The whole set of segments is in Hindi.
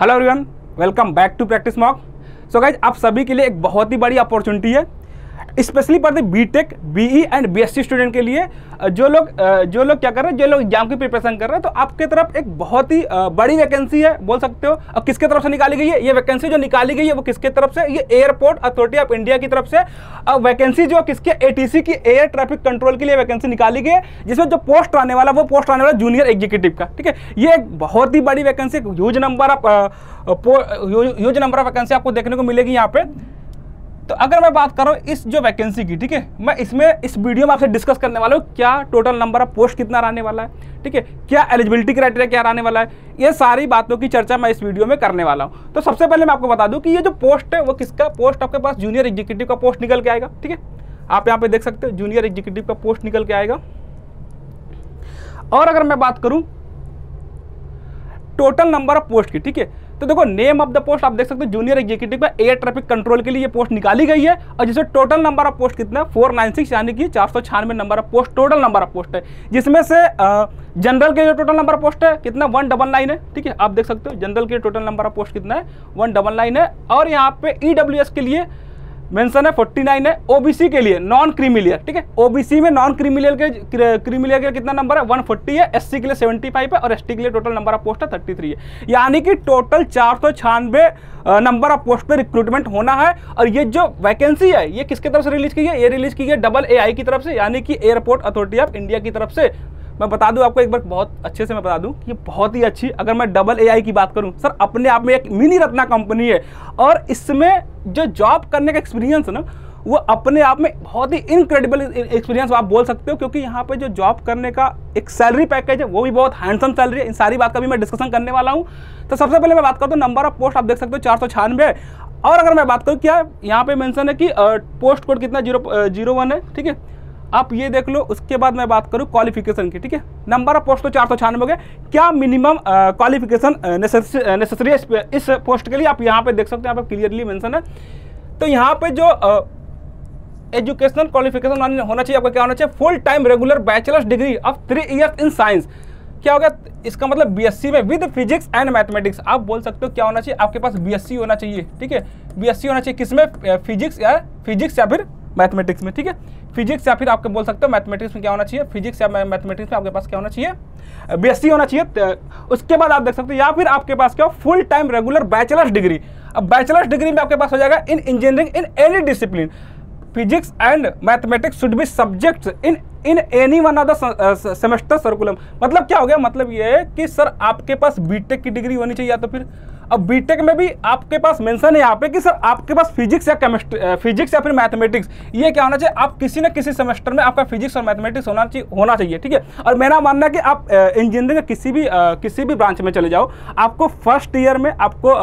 Hello everyone welcome back to practice mock so guys आप सभी के लिए एक बहुत ही बड़ी अपॉर्चुनिटी है। Specially the B tech B E and B S C student के लिए। जो लोग जो लोग क्या कर रहे हैं, जो लोग एग्ज़ाम की प्रिपरेशन कर रहे हैं तो आपके तरफ़ एक बहुत ही बड़ी वैकेंसी है, बोल सकते हो। और किसके तरफ़ से निकाली गई है? ये वैकेंसी जो निकाली गई है, वो किसके तरफ़ से? ये एयरपोर्ट अथॉरिटी ऑफ़ इंडिया की तरफ़ से। और वैकेंसी जो किसके एटीसी की एयर ट्रैफ़िक कंट्रोल के लिए वैकेंसी निकाली गई है, जिसमें जो पोस्ट आने वाला, वो पोस्ट आने वाला जूनियर एग्जीक्यूटिव का, ठीक है? ये एक बहुत ही बड़ी vacancy huge number of huge number of vacancy आपको देखने को मिलेगी यहाँ पे। तो अगर मैं बात कर इस जो वैकेंसी की, ठीक है, मैं इसमें इस वीडियो में आपसे डिस्कस करने वाला हूँ, क्या टोटल नंबर ऑफ़ पोस्ट कितना रहने वाला है, ठीक है, क्या एलिजिबिलिटी क्राइटेरिया क्या रहने वाला है, ये सारी बातों की चर्चा मैं इस वीडियो में करने वाला हूँ। तो सबसे पहले मैं आपको बता दूँ कि ये जो पोस्ट है, वो किसका पोस्ट आपके पास जूनियर एग्जीक्यूटिव का पोस्ट निकल के आएगा, ठीक है? आप यहाँ पे देख सकते हो जूनियर एग्जीक्यूटिव का पोस्ट निकल के आएगा। और अगर मैं बात करूँ टोटल नंबर ऑफ़ पोस्ट की, ठीक है तो देखो नेम ऑफ़ द पोस्ट आप देख सकते हो जूनियर एग्जीक्यूटिव का एयर ट्रैफ़िक कंट्रोल के लिए पोस्ट निकाली गई है और जिसमें टोटल नंबर ऑफ़ पोस्ट कितना फोर नाइन सिक्स यानी कि चार सौ छियानवे number of post total number of post है। जिसमें से जनरल के जो टोटल नंबर ऑफ़ पोस्ट है, कितना? वन डबल नाइन है, ठीक है? आप देख सकते हो जनरल के टोटल नंबर ऑफ़ पोस्ट कितना है? वन डबल नाइन है। और यहाँ पे ई के लिए मेंशन है 49 है ओबीसी के लिए नॉन क्रीमिलियर ठीक है? ओबीसी में नॉन क्रीमिलियर के क्रीमिलियर के कितना नंबर है? 140 है एससी के लिए 75 है और एसटी के लिए टोटल नंबर ऑफ़ पोस्ट है 33 है। यानी कि टोटल चार सौ छियानवे नंबर ऑफ़ पोस्ट पे रिक्रूटमेंट होना है और ये जो वैकेंसी है, ये किसके तरफ़ से रिलीज़ की है? ये रिलीज़ की है डबल एआई की तरफ़ से, यानी कि एयरपोर्ट अथॉरिटी ऑफ़ इंडिया की तरफ़ से। मैं बता दूँ आपको एक बार, बहुत अच्छे से मैं बता दूँ कि ये बहुत ही अच्छी, अगर मैं डबल एआई की बात करूँ, सर, अपने आप में एक मिनी रत्ना कंपनी है। और इसमें जो जॉब करने का एक्सपीरियंस है ना, वो अपने आप में बहुत ही इनक्रेडिबल एक्सपीरियंस आप बोल सकते हो, क्योंकि यहाँ पे जो जॉब करने का एक सैलरी पैकेज है, वो भी बहुत हैंडसम सैलरी है। इन सारी बात का भी मैं डिस्कशन करने वाला हूँ। तो सबसे पहले मैं बात करता हूँ नंबर ऑफ़ पोस्ट आप देख सकते हो, चार सौ छियानवे। और अगर मैं बात करूँ, क्या यहाँ पे मेंशन है कि पोस्ट कोड कितना, ज़ीरो ज़ीरो वन है, ठीक है? आप ये देख लो, उसके बाद मैं बात करूँ क्वालिफिकेशन की, ठीक है? नंबर ऑफ़ पोस्ट तो चार सौ छियानवे गए। क्या मिनिमम क्वालिफिकेशन नेसेसरी इस पोस्ट के लिए? आप यहाँ पे देख सकते हैं, यहाँ क्लियरली मेंशन है। तो यहाँ पे जो एजुकेशनल क्वालिफिकेशन होना चाहिए, आपका क्या होना चाहिए? Full time regular bachelor's degree of three years in science क्या होगा इसका मतलब बीएससी में विद फिजिक्स एंड मैथमेटिक्स आप बोल सकते हो क्या होना चाहिए? आपके पास बीएससी होना चाहिए, ठीक है? बीएससी होना चाहिए किसमें फिजिक्स या फिजिक्स या फिर मैथमेटिक्स में, ठीक है? फिजिक्स या फिर आपके बोल सकते हो मैथमेटिक्स में क्या होना चाहिए? फिजिक्स या मैथमेटिक्स में आपके पास क्या होना चाहिए? बीएससी होना चाहिए उसके बाद आप देख सकते हो, या फिर आपके पास क्या हो full time regular bachelor's degree अब बैचलर्स डिग्री में आपके पास हो जाएगा in engineering in any discipline physics and mathematics should be subjects in in any one of the semester curriculum मतलब क्या हो गया? मतलब ये है कि सर आपके पास बीटेक की डिग्री होनी चाहिए या तो फिर अब बीटेक में भी आपके पास मेंशन है यहाँ पे कि सर आपके पास फिजिक्स या केमिस्ट्री फिजिक्स या फिर मैथमेटिक्स ये क्या होना चाहिए? आप किसी न किसी सेमेस्टर में आपका फिजिक्स और मैथमेटिक्स होना चाहिए होना चाहिए, ठीक है? और मेरा मानना है कि आप इंजीनियरिंग किसी भी किसी भी ब्रांच में चले जाओ, आपको फ़र्स्ट ईयर में आपको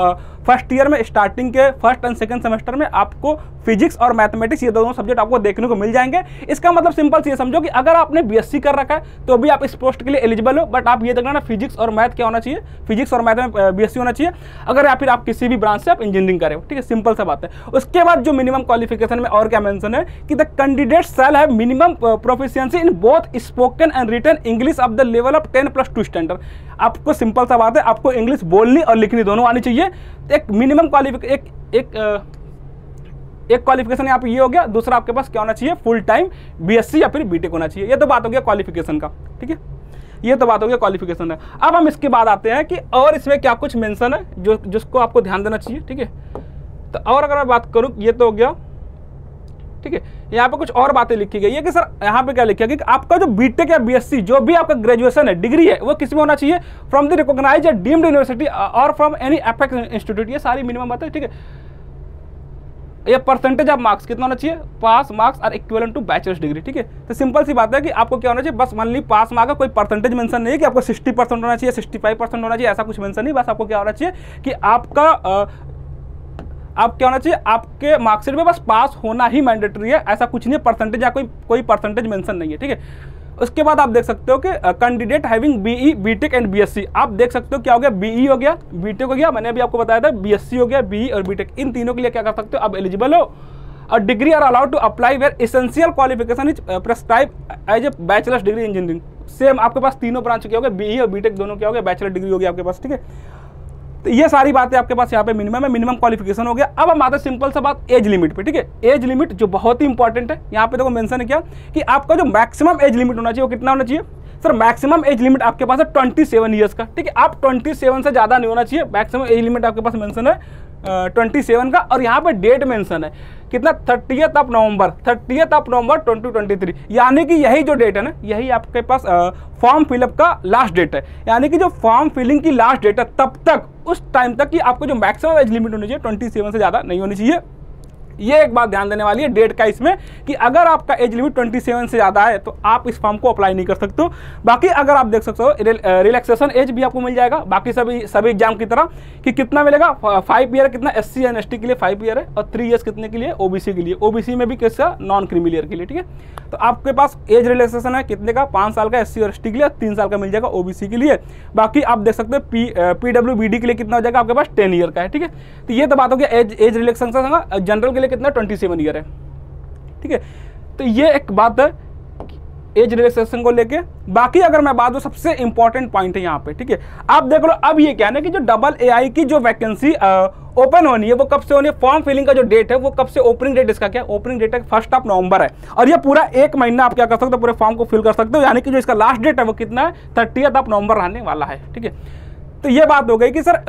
फ़र्स्ट ईयर में स्टार्टिंग के फ़र्स्ट एंड सेकंड सेमेस्टर में आपको फिजिक्स और मैथमेटिक्स ये दोनों सब्जेक्ट आपको देखने को मिल जाएँगे। इसका मतलब सिंपल से ये समझो कि अगर आपने बीएससी कर रखा है तो भी आप इस पोस्ट के लिए एलिजिबल हो, बट आप ये देखना ना, फिजिक्स और मैथ क्या होना चाहिए? फिजिक्स और मैथ में बीएससी होना चाहिए। अगर या फिर आप किसी भी ब्रांच से आप इंजीनियरिंग करें ठीक है? सिंपल सा बात है। उसके बाद जो मिनिमम क्वालिफिकेशन में और क्या मेंशन है कि द कैंडिडेट सेल है minimum proficiency in both spoken and written English of the level of ten plus two standard आपको सिंपल सा बात है, आपको इंग्लिश बोलनी और लिखनी दोनों आनी चाहिए। एक मिनिमम क्वालिफिक एक एक एक क्वालिफिकेशन यहाँ पे ये हो गया। दूसरा आपके पास क्या होना चाहिए? फुल टाइम बीएससी या फिर बीटेक होना चाहिए। ये तो बात हो गया क्वालिफिकेशन का, ठीक है? ये तो बात हो गया क्वालिफिकेशन है अब हम इसके बाद आते हैं कि और इसमें क्या कुछ मेंशन है जो, जिसको आपको ध्यान देना चाहिए, ठीक है? तो और अगर मैं बात करूँ, ये तो हो गया ठीक है? यहाँ पे कुछ और बातें लिखी गई है कि सर, यहाँ पे क्या लिखा गया कि आपका जो बीटेक या बीएससी जो भी आपका ग्रेजुएशन है डिग्री है, वो किसमें होना चाहिए? From the recognise deemed university और फ्रॉम एनी एपेक्स इंस्टीट्यूट ये सारी मिनिमम बातें, ठीक है? ये परसेंटेज ऑफ़ मार्क्स कितना होना चाहिए? Pass marks are equal to bachelor's degree ठीक है? तो सिंपल सी बात है कि आपको क्या होना चाहिए? बस मान ली पास मार्क कोई परसेंटेज मेंशन नहीं है कि आपको 60 परसेंट होना चाहिए 65 परसेंट होना चाहिए, ऐसा कुछ मेंशन नहीं, बस आपको क्या होना चाहिए कि आपका अ, आप क्या होना चाहिए? आपके मार्कशीट में बस पास होना ही मैंडेटरी है ऐसा कुछ नहीं परसेंटेज या कोई कोई परसेंटेज मेंशन नहीं है ठीक है? उसके बाद आप देख सकते हो कि candidate having BE BTech and BSc आप देख सकते हो क्या हो गया? बीई हो गया बीटेक हो गया मैंने अभी आपको बताया था बीएससी हो गया बीई और बीटेक इन तीनों के लिए क्या कर सकते हो? आप एलिजिबल हो। और degree are allowed to apply where essential qualification is prescribe as a bachelor's degree engineering same आपके पास तीनों ब्रांच क्या हो गया बीई और बीटेक दोनों क्या हो गया बैचलर डिग्री हो गया आपके पास ठीक है? तो ये सारी बातें आपके पास यहाँ पे मिनिमम है मिनिमम क्वालिफिकेशन हो गया। अब हम आते हैं सिंपल सा बात एज लिमिट पे, ठीक है? एज लिमिट जो बहुत ही इंपॉर्टेंट है, यहाँ पे देखो मेंशन किया कि आपका जो मैक्सिमम एज लिमिट होना चाहिए वो कितना होना चाहिए? सर मैक्सिमम एज लिमिट आपके पास है ट्वेंटी सेवन ईयर्स का, ठीक है? आप ट्वेंटी सेवन से ज़्यादा नहीं होना चाहिए। मैक्सिमम एज लिमिट आपके पास मेंशन है ट्वेंटी सेवन का, और यहाँ पे डेट मेंशन है। कितना? Thirtieth of November thirtieth of November twenty twenty three यानी कि यही जो डेट है ना, यही आपके पास फॉर्म फिलअप का लास्ट डेट है। यानी कि जो फॉर्म फिलिंग की लास्ट डेट है, तब तक उस टाइम तक कि आपको जो मैक्सिमम एज लिमिट होनी चाहिए ट्वेंटी सेवन से ज़्यादा नहीं होनी चाहिए। ये एक बात ध्यान देने वाली है डेट का इसमें कि अगर आपका एज लिमिट 27 से ज़्यादा है तो आप इस फॉर्म को अप्लाई नहीं कर सकते हो। बाकी अगर आप देख सकते हो रिलैक्सेशन एज भी आपको मिल जाएगा। बाकी सभी सभी एग्ज़ाम की तरह कि कितना मिलेगा? फाइव ईयर कितना? एस सी टी के लिए फाइव ईयर है और थ्री ईयर्स कितने के लिए? ओबीसी के लिए। ओबीसी में भी कैसा नॉन क्रिमिलियर के लिए, ठीक है? तो आपके पास एज रिलैक्सेशन है कितने का? पाँच साल का एस सी और एस टी के लिए, तीन साल का मिल जाएगा ओबीसी के लिए। बाकी आप देख सकते हो पी पी के लिए कितना हो जाएगा? आपके पास टेन ईयर का है, ठीक है? तो ये तो बात हो गया एज एज रिलैक्सेशन जनरल के लिए कितना? ट्वेंटी सेवन ईयर है। ठीक है? तो ये एक बात है एज रिलैक्सेशन को लेके। बाकी अगर मैं बात सबसे इंपॉर्टेंट पॉइंट है यहाँ पे, ठीक है? आप देख लो, अब ये क्या है कि जो डबल एआई की जो वैकेंसी ओपन होनी है, वो कब से होनी है? फॉर्म फिलिंग का जो डेट है, वो कब से ओपनिंग डेट इसका क्या ओपनिंग डेट है फ़र्स्ट ऑफ़ नवंबर है। और ये पूरा एक महीना आप क्या कर सकते हो? पूरे फॉर्म को फिल कर सकते हो। यानी कि जो इसका लास्ट डेट है, वो कितना है? थर्टी ऑफ़ नवंबर रहने वाला है, ठीक है? तो ये बात हो गई कि सर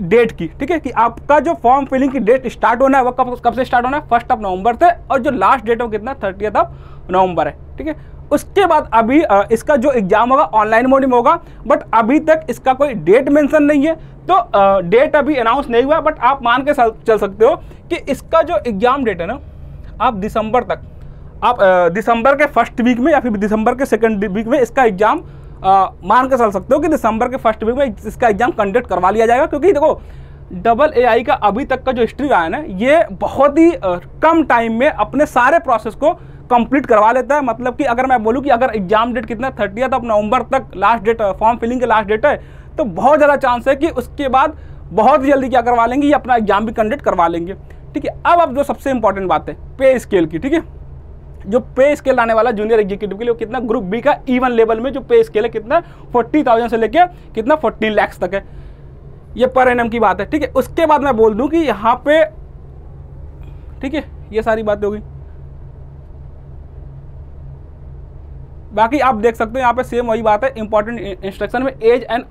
डेट की, ठीक है, कि आपका जो फॉर्म फिलिंग की डेट स्टार्ट होना है, वो कब कब से स्टार्ट होना है? फ़र्स्ट ऑफ़ नवंबर से, और जो लास्ट डेट है कितना? थर्टी ऑफ़ नवंबर है, ठीक है? उसके बाद अभी इसका जो एग्ज़ाम होगा ऑनलाइन मोड में होगा बट अभी तक इसका कोई डेट मेंशन नहीं है। तो डेट अभी अनाउंस नहीं हुआ बट आप मान के चल सकते हो कि इसका जो एग्ज़ाम डेट है ना, आप दिसंबर तक, आप दिसंबर के फ़र्स्ट वीक में या फिर दिसंबर के सेकेंड वीक में इसका एग्ज़ाम मान के चल सकते हो कि दिसंबर के फ़र्स्ट वीक में इसका एग्ज़ाम कंडक्ट करवा लिया जाएगा, क्योंकि देखो डबल एआई का अभी तक का जो हिस्ट्री रहा है ना ये बहुत ही कम टाइम में अपने सारे प्रोसेस को कंप्लीट करवा लेता है। मतलब कि अगर मैं बोलूँ कि अगर एग्ज़ाम डेट कितना थर्टी ऑफ़ नवंबर तक लास्ट डेट फॉर्म फिलिंग के लास्ट डेट है तो बहुत ज़्यादा चांस है कि उसके बाद बहुत जल्दी क्या करवा लेंगे, ये अपना एग्ज़ाम भी कंडक्ट करवा लेंगे। ठीक है, अब अब जो सबसे इंपॉर्टेंट बात है पे स्केल की, ठीक है? जो पे स्केल आने वाला जूनियर एग्जीक्यूटिव के लिए कितना ग्रुप बी का इवन लेवल में जो पे स्केल है, कितना फोर्टी थाउज़ेंड से लेके कितना फोर्टीन लैक्स तक है। ये पर एनएम की बात है, ठीक है? उसके बाद मैं बोल दूँ कि यहाँ पे, ठीक है, ये सारी बातें होगी बाकी आप देख सकते हो, यहाँ पे सेम वही बात है इंपॉर्टेंट इंस्ट्रक्शन में age and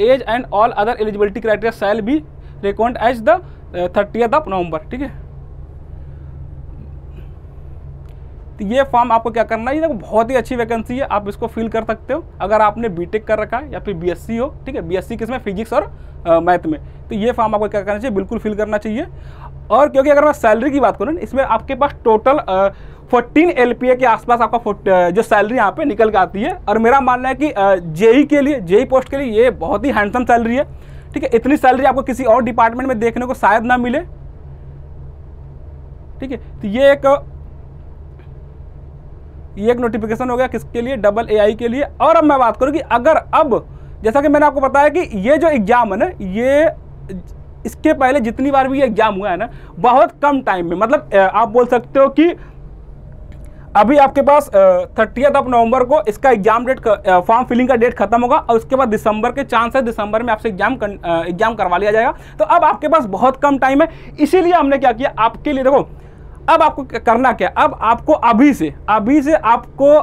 age and all other eligibility criteria shall be record as the thirty of November ठीक है? तो ये फॉर्म आपको क्या करना है? देखो, बहुत ही अच्छी वैकेंसी है, आप इसको फिल कर सकते हो। अगर आपने बीटेक कर रखा है या फिर बीएससी हो, ठीक है? बीएससी किसमें फिजिक्स और मैथ में। तो ये फॉर्म आपको क्या करना चाहिए? बिल्कुल फिल करना चाहिए। और क्योंकि अगर मैं सैलरी की बात करूँ इसमें आपके पास टोटल फोर्टीन एल के आसपास आपका जो सैलरी यहाँ पे निकल के आती है। और मेरा मानना है कि जेई के लिए जेई पोस्ट के लिए ये बहुत ही हैंडसम सैलरी है। ठीक है? इतनी सैलरी आपको किसी और डिपार्टमेंट में देखने को शायद ना मिले। ठीक है? तो ये एक ये एक नोटिफिकेशन हो गया किसके लिए? डबल एआई के लिए। और अब मैं बात करूँ कि अगर अब, जैसा कि मैंने आपको बताया कि ये जो एग्ज़ाम है ना, ये इसके पहले जितनी बार भी ये एग्ज़ाम हुआ है ना, बहुत कम टाइम में मतलब आप बोल सकते हो कि अभी आपके पास थर्टी ऑफ़ नवंबर को इसका एग्ज़ाम डेट फॉर्म फिलिंग का डेट खत्म होगा और उसके बाद दिसंबर के चांस है दिसंबर में आपसे एग्ज़ाम एग्ज़ाम करवा लिया जाएगा। तो अब आपके पास बहुत कम टाइम है। इसीलिए हमने क्या किया? आपके लिए देखो अब आपको करना क्या? अब आपको अभी से अभी से आपको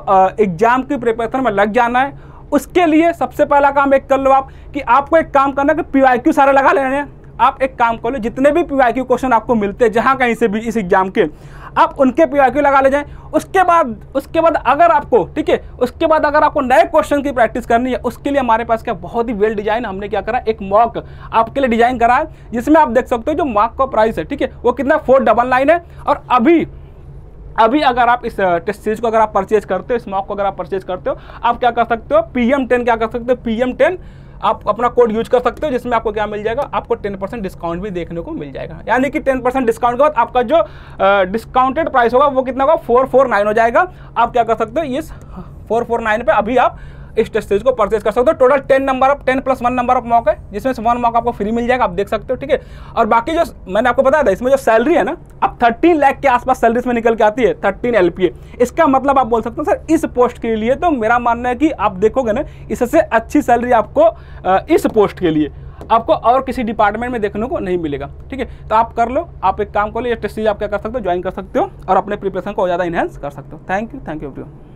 एग्ज़ाम की प्रिपरेशन में लग जाना है। उसके लिए सबसे पहला काम एक कर लो आप, कि आपको एक काम करना कि पी सारे लगा लेने हैं। आप एक काम कर लो, जितने भी पीवाईक्यू क्वेश्चन आपको मिलते हैं, जहाँ कहीं से भी इस एग्ज़ाम के आप उनके पी लगा ले जाएँ। उसके बाद उसके बाद अगर आपको, ठीक है, उसके बाद अगर आपको नए क्वेश्चन की प्रैक्टिस करनी है, उसके लिए हमारे पास क्या बहुत ही वेल डिज़ाइन हमने क्या करा, एक मॉक आपके लिए डिज़ाइन करा है, जिसमें आप देख सकते हो जो मॉक का प्राइस है, ठीक है, वो कितना फोर डबल नाइन है। और अभी अभी अगर आप इस टेस्ट सीरीज़ को अगर आप परचेज करते हो, इस मॉक को अगर आप परचेज करते हो, आप क्या कर सकते हो पी एम टेन क्या कर सकते हो पी एम टेन आप अपना कोड यूज़ कर सकते हो, जिसमें आपको क्या मिल जाएगा? आपको टेन परसेंट डिस्काउंट भी देखने को मिल जाएगा। यानी कि टेन परसेंट डिस्काउंट के बाद आपका जो डिस्काउंटेड प्राइस होगा, वो कितना होगा? फोर फोर नाइन हो जाएगा। आप क्या कर सकते हो, इस फोर फोर नाइन पर अभी आप इस टेस्ट सीरीज़ को परचेज कर सकते हो। Total ten number of ten plus one number of mock है, जिसमें से वन मॉक आपको फ्री मिल जाएगा, आप देख सकते हो, ठीक है? और बाकी जो, मैंने आपको बताया था, इसमें जो सैलरी है ना, अब थर्टीन लाख के आसपास सैलरी इसमें निकल के आती है थर्टीन एलपीए इसका मतलब आप बोल सकते हो, सर, इस पोस्ट के लिए तो मेरा मानना है कि आप देखोगे ना, इससे अच्छी सैलरी आपको इस पोस्ट के लिए, आपको और किसी डिपार्टमेंट में देखने को नहीं मिलेगा, ठीक है? तो आप कर लो, आप एक काम कर लो, ये टेस्ट आप क्या कर सकते हो ज्वाइन कर सकते हो और अपने प्रिपरेशन को ज़्यादा इन्हेंस कर सकते हो। Thank you thank you everyone